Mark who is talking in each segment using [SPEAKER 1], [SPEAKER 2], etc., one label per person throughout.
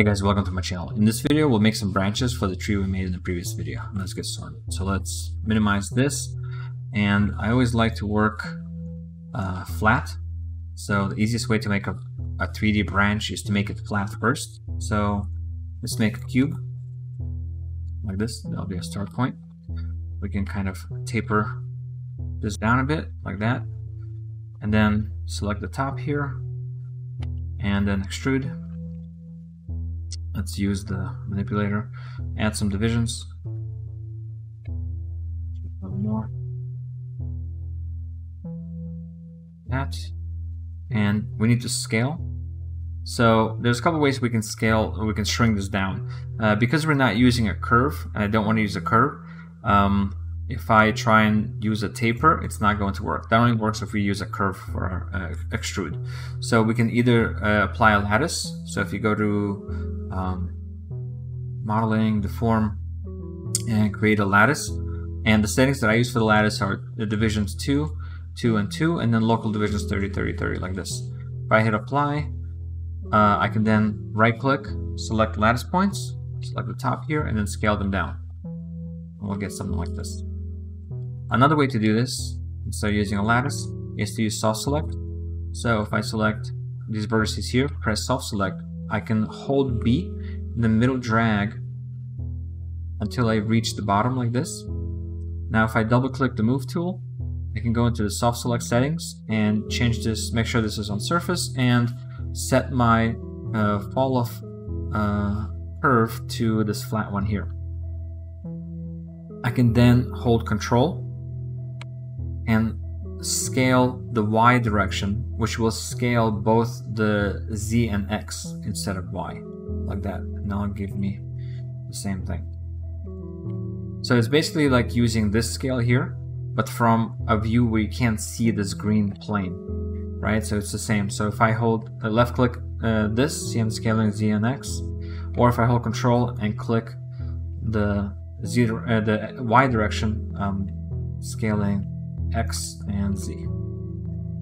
[SPEAKER 1] Hey guys, welcome to my channel. In this video, we'll make some branches for the tree we made in the previous video. Let's get started. So let's minimize this. And I always like to work uh, flat. So the easiest way to make a, a 3D branch is to make it flat first. So let's make a cube like this. That'll be a start point. We can kind of taper this down a bit like that. And then select the top here and then extrude Let's use the manipulator, add some divisions. more. That. And we need to scale. So there's a couple ways we can scale, we can shrink this down. Uh, because we're not using a curve, and I don't want to use a curve, um, if I try and use a taper, it's not going to work. That only works if we use a curve for uh, extrude. So we can either uh, apply a lattice. So if you go to um, modeling, deform, and create a lattice. And the settings that I use for the lattice are the divisions 2, 2, and 2, and then local divisions 30, 30, 30, like this. If I hit apply, uh, I can then right click, select lattice points, select the top here, and then scale them down. And we'll get something like this. Another way to do this, instead of using a lattice, is to use soft select. So if I select these vertices here, press soft select, I can hold B in the middle drag until I reach the bottom like this. Now if I double click the move tool, I can go into the soft select settings and change this, make sure this is on surface and set my uh, fall off uh, curve to this flat one here. I can then hold control and scale the y direction, which will scale both the z and x instead of y, like that. Now give me the same thing. So it's basically like using this scale here, but from a view where you can't see this green plane, right? So it's the same. So if I hold uh, left click uh, this, see I'm scaling z and x, or if I hold control and click the z, uh, the y direction, um, scaling X and Z.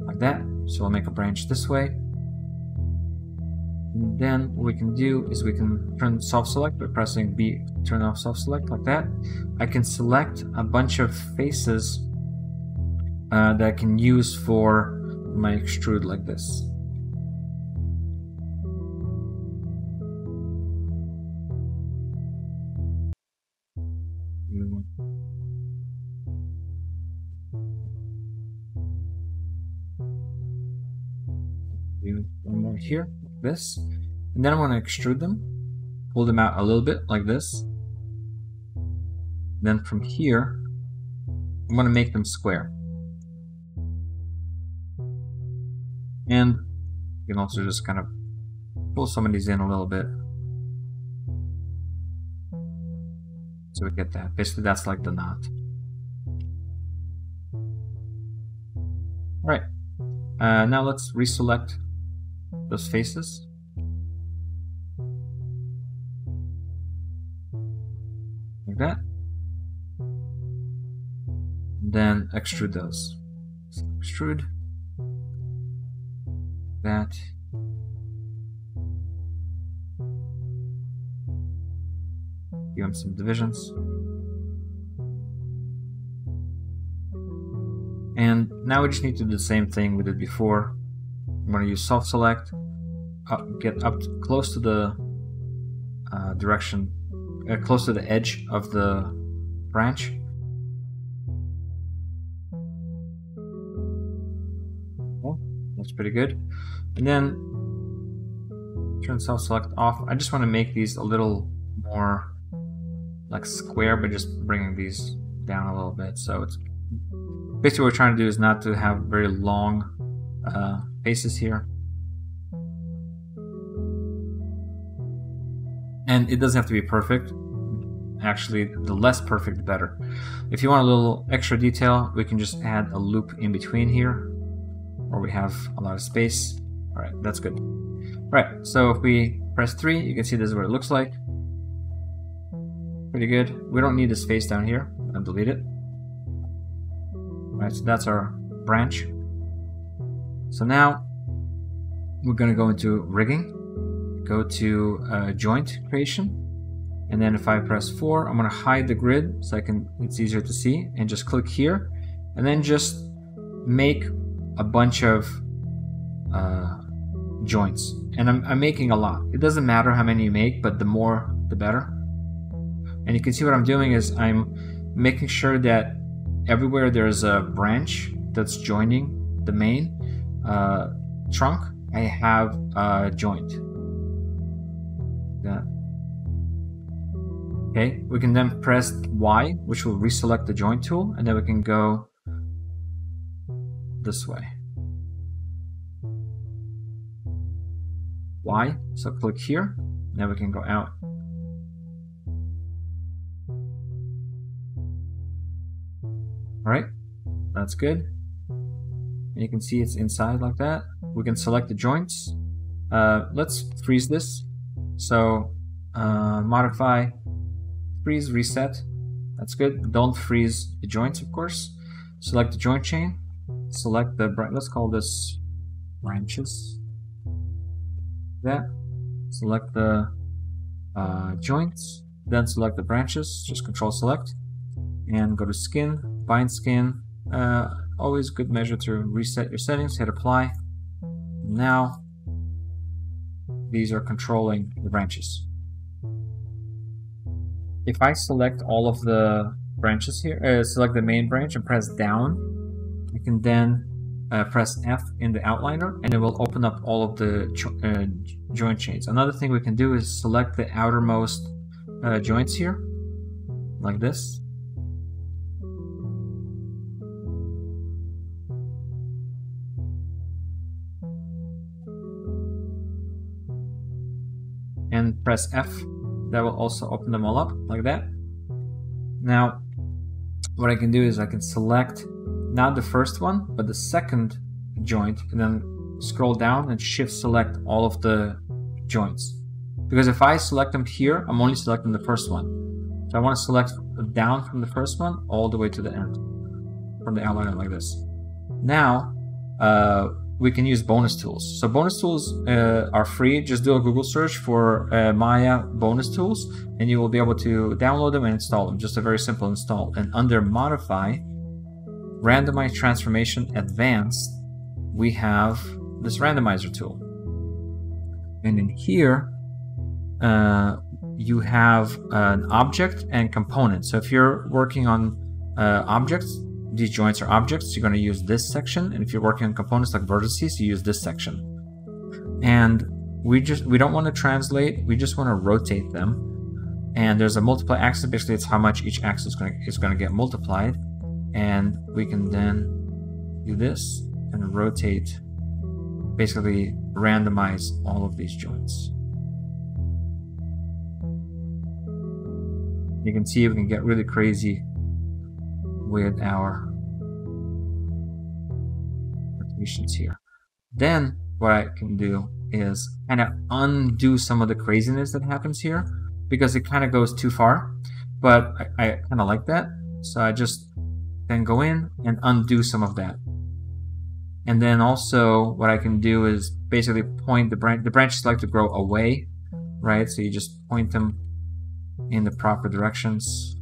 [SPEAKER 1] Like that. So I'll make a branch this way. And then what we can do is we can turn soft select by pressing B, turn off soft select like that. I can select a bunch of faces uh, that I can use for my extrude like this. More here, like this. And then I'm going to extrude them, pull them out a little bit like this. Then from here, I'm going to make them square. And you can also just kind of pull some of these in a little bit. So we get that. Basically, that's like the knot. All right. Uh, now let's reselect those faces. Like that. Then extrude those. So extrude. That. Give them some divisions. And now we just need to do the same thing we did before. I'm to use soft select, get up to, close to the uh, direction, uh, close to the edge of the branch. Well, that's pretty good. And then turn soft select off. I just want to make these a little more like square, but just bringing these down a little bit. So it's basically what we're trying to do is not to have very long uh, faces here. And it doesn't have to be perfect. Actually, the less perfect, the better. If you want a little extra detail, we can just add a loop in between here, where we have a lot of space. All right, that's good. All right, so if we press 3, you can see this is what it looks like. Pretty good. We don't need this face down here. I'll delete it. All right, so that's our branch. So now we're going to go into rigging, go to uh, joint creation. And then if I press 4, I'm going to hide the grid so I can it's easier to see. And just click here. And then just make a bunch of uh, joints. And I'm, I'm making a lot. It doesn't matter how many you make, but the more, the better. And you can see what I'm doing is I'm making sure that everywhere there's a branch that's joining the main uh, trunk, I have a joint. That. Okay, we can then press Y, which will reselect the joint tool, and then we can go this way. Y, so click here, now we can go out. Alright, that's good. And you can see it's inside like that. We can select the joints. Uh, let's freeze this. So uh, modify, freeze, reset. That's good. Don't freeze the joints, of course. Select the joint chain. Select the, let's call this branches. That. Select the uh, joints. Then select the branches. Just control select. And go to skin, bind skin. Uh, always good measure to reset your settings. Hit apply. Now these are controlling the branches. If I select all of the branches here, uh, select the main branch and press down, I can then uh, press F in the outliner and it will open up all of the uh, joint chains. Another thing we can do is select the outermost uh, joints here, like this. And press F. That will also open them all up like that. Now, what I can do is I can select not the first one, but the second joint, and then scroll down and shift select all of the joints. Because if I select them here, I'm only selecting the first one. So I want to select down from the first one all the way to the end, from the outliner like this. Now, uh, we can use bonus tools. So bonus tools uh, are free. Just do a Google search for uh, Maya bonus tools and you will be able to download them and install them. Just a very simple install. And under modify, randomize transformation advanced, we have this randomizer tool. And in here, uh, you have an object and component. So if you're working on uh, objects, these joints are objects, you're going to use this section. And if you're working on components like vertices, you use this section. And we just we don't want to translate, we just want to rotate them. And there's a multiply axis, basically it's how much each axis is going to, is going to get multiplied. And we can then do this and rotate, basically randomize all of these joints. You can see we can get really crazy with our here. Then what I can do is kind of undo some of the craziness that happens here because it kind of goes too far. But I, I kind of like that. So I just then go in and undo some of that. And then also what I can do is basically point the branch. The branches like to grow away, right? So you just point them in the proper directions.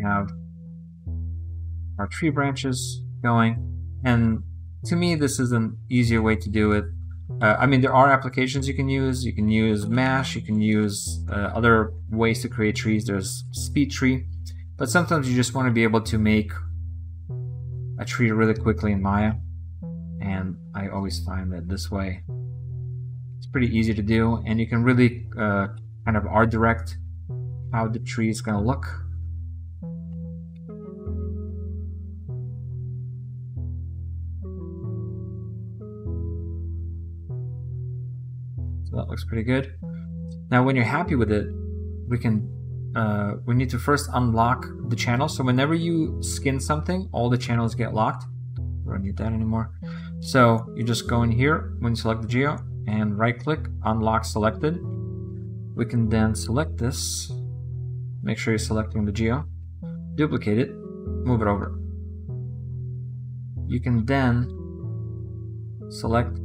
[SPEAKER 1] Have our tree branches going. And to me, this is an easier way to do it. Uh, I mean, there are applications you can use. You can use Mash. You can use uh, other ways to create trees. There's Speed Tree. But sometimes you just want to be able to make a tree really quickly in Maya. And I always find that this way it's pretty easy to do. And you can really uh, kind of art direct how the tree is going to look looks pretty good. Mm. Now, when you're happy with it, we can uh, we need to first unlock the channel. So whenever you skin something, all the channels get locked. We don't need that anymore. Mm. So you just go in here when you select the geo and right click, unlock selected. We can then select this. Make sure you're selecting the geo. Mm. Duplicate it, move it over. you can then select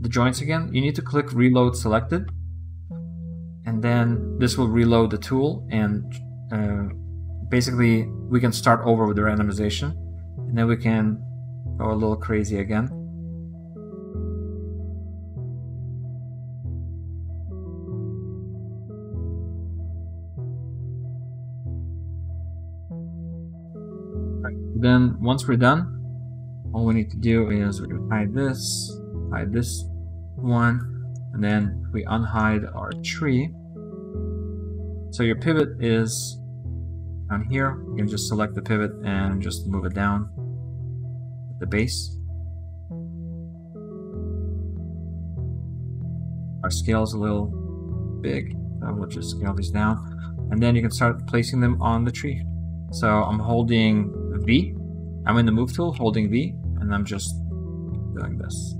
[SPEAKER 1] the joints again. You need to click reload selected and then this will reload the tool and uh, basically we can start over with the randomization and then we can go a little crazy again. Then once we're done, all we need to do is we hide this, hide this one, and then we unhide our tree. So your pivot is down here. You can just select the pivot and just move it down the base. Our scale is a little big, so we'll just scale these down. And then you can start placing them on the tree. So I'm holding V. I'm in the move tool, holding V, and I'm just doing this.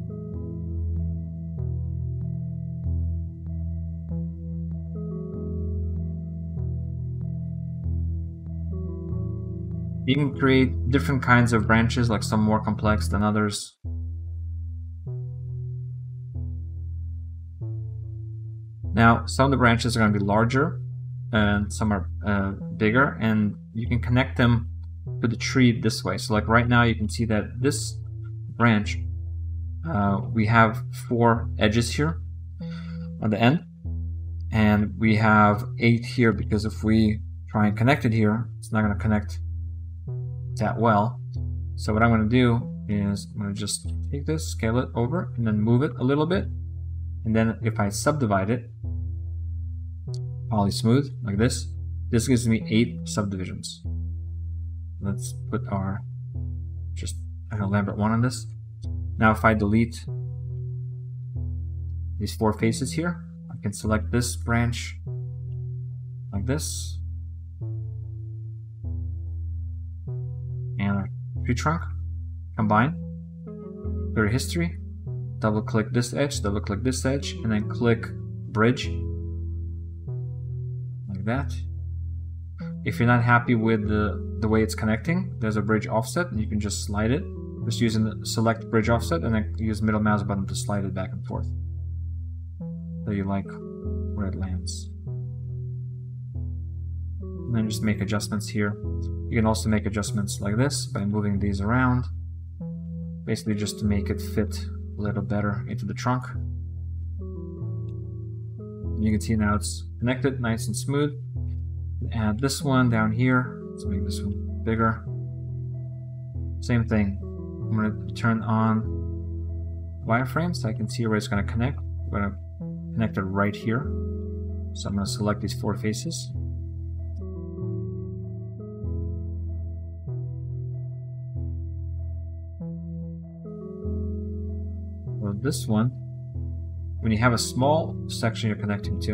[SPEAKER 1] You can create different kinds of branches, like some more complex than others. Now, some of the branches are going to be larger and some are uh, bigger, and you can connect them to the tree this way. So, like right now, you can see that this branch, uh, we have four edges here on the end, and we have eight here because if we try and connect it here, it's not going to connect that well. So what I'm going to do is I'm going to just take this, scale it over, and then move it a little bit. And then if I subdivide it, poly smooth, like this, this gives me eight subdivisions. Let's put our, just Lambert 1 on this. Now if I delete these four faces here, I can select this branch like this, tree trunk, combine, go to history, double click this edge, double click this edge, and then click bridge, like that. If you're not happy with the, the way it's connecting, there's a bridge offset, and you can just slide it, just using the select bridge offset, and then use middle mouse button to slide it back and forth. So you like where it lands. And then just make adjustments here. You can also make adjustments like this by moving these around, basically just to make it fit a little better into the trunk. You can see now it's connected nice and smooth. Add this one down here. Let's make this one bigger. Same thing. I'm going to turn on wireframe so I can see where it's going to connect. I'm going to connect it right here. So I'm going to select these four faces. This one, when you have a small section you're connecting to,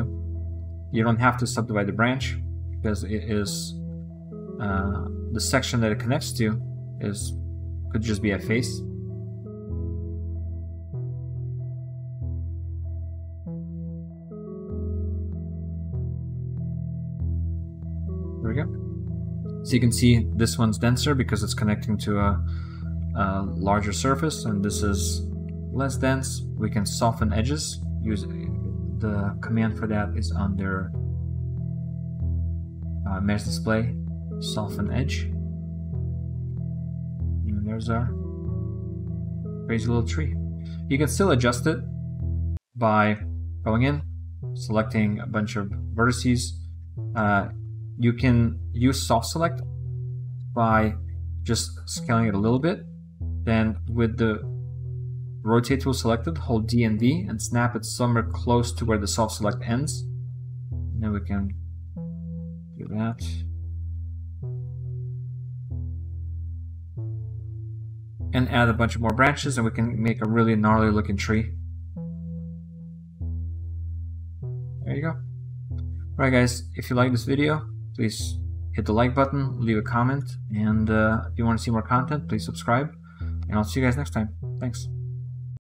[SPEAKER 1] you don't have to subdivide the branch because it is uh, the section that it connects to is could just be a face. There we go. So you can see this one's denser because it's connecting to a, a larger surface, and this is less dense, we can soften edges. Use the command for that is under uh, mesh display, soften edge. And there's our crazy little tree. You can still adjust it by going in, selecting a bunch of vertices. Uh, you can use soft select by just scaling it a little bit. Then with the Rotate tool selected, hold D and V and snap it somewhere close to where the soft select ends. Then we can do that. And add a bunch of more branches and we can make a really gnarly looking tree. There you go. Alright guys, if you like this video, please hit the like button, leave a comment, and uh, if you want to see more content, please subscribe. And I'll see you guys next time. Thanks.